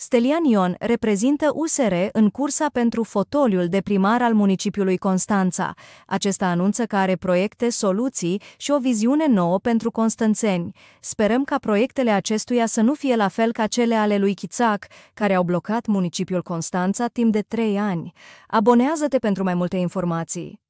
Stelian Ion reprezintă USR în cursa pentru fotoliul de primar al municipiului Constanța. Acesta anunță că are proiecte, soluții și o viziune nouă pentru constanțeni. Sperăm ca proiectele acestuia să nu fie la fel ca cele ale lui Chițac, care au blocat municipiul Constanța timp de trei ani. Abonează-te pentru mai multe informații.